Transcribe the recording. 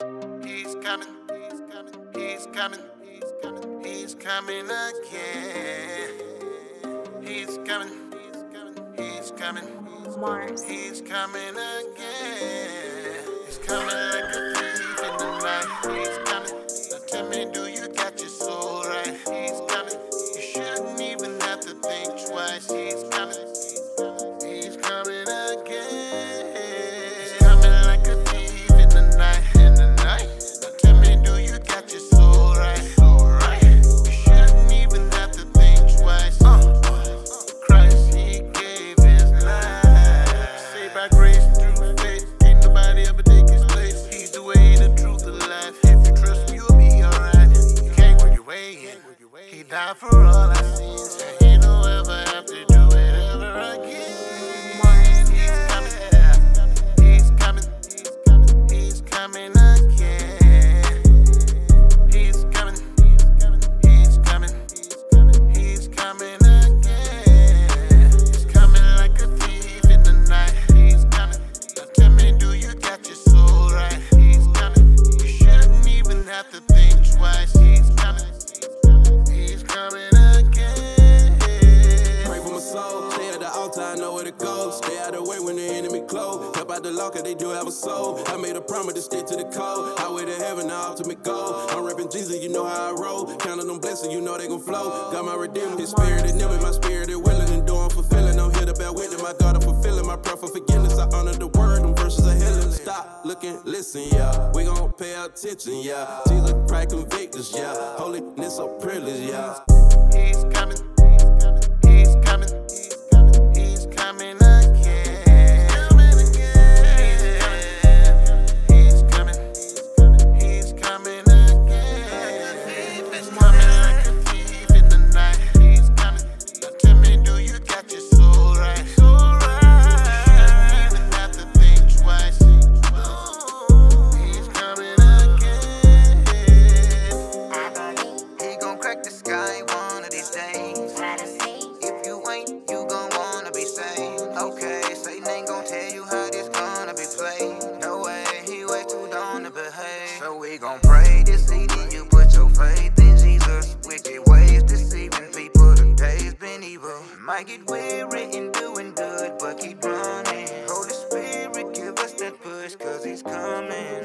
He's coming, he's coming, he's coming, he's coming, he's coming again. He's coming, he's coming, he's coming, Mars. he's coming again. He's coming like Died for all go. Stay out of the way when the enemy close. Help out the cause they do have a soul. I made a promise to stick to the code. Highway to heaven, the ultimate goal. I'm repping Jesus, you know how I roll. Counting them blessings, you know they gon' flow. Got my redeemer, his spirit is me, my spirit is willing and doing fulfilling. I'm here to bear witness, my God, I'm fulfilling my prayer for forgiveness. I honor the word, them verses are healing. Stop, looking, listen, yeah. We gon' pay attention, yeah. Jesus Christ convict us, yeah. Holiness a privilege, yeah. Might get weary in doing good, but keep running. Holy Spirit, give us that push, cause he's coming.